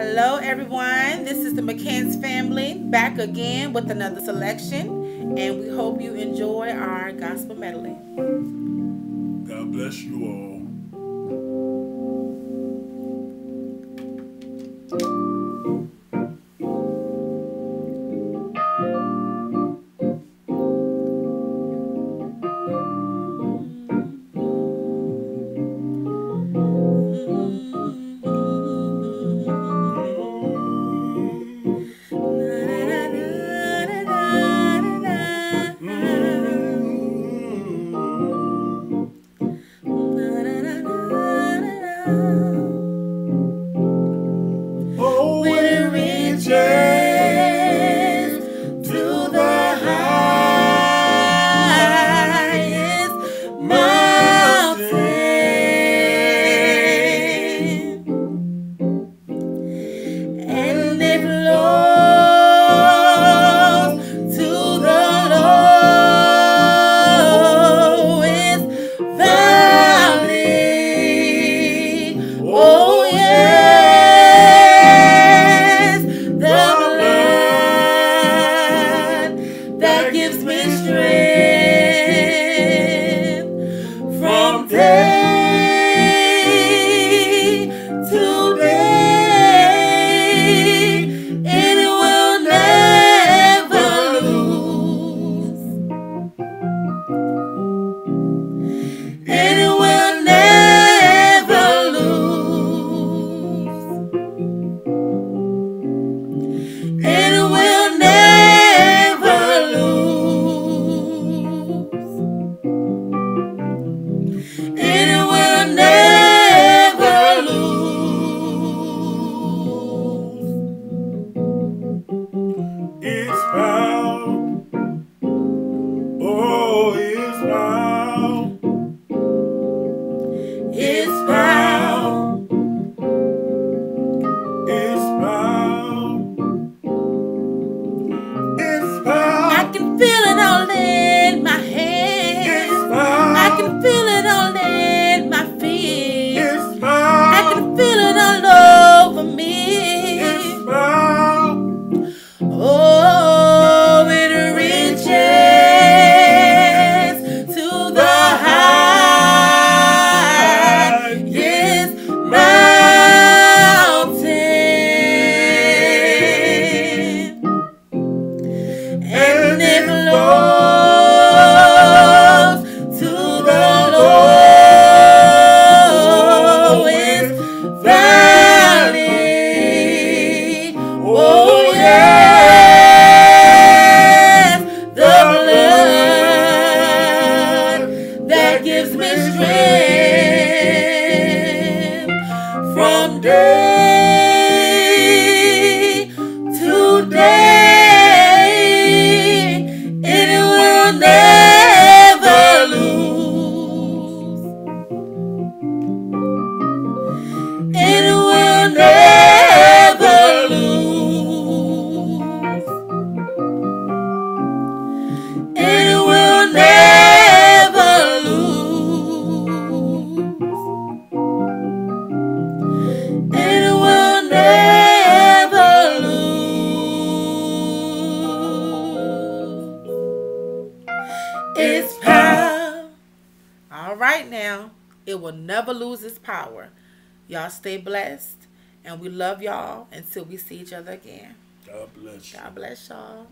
Hello, everyone. This is the McCants family back again with another selection, and we hope you enjoy our gospel medley. God bless you all. Hey. Oh. Day. its power. All right, now it will never lose its power. Y'all stay blessed, and we love y'all until we see each other again. God bless. God bless y'all.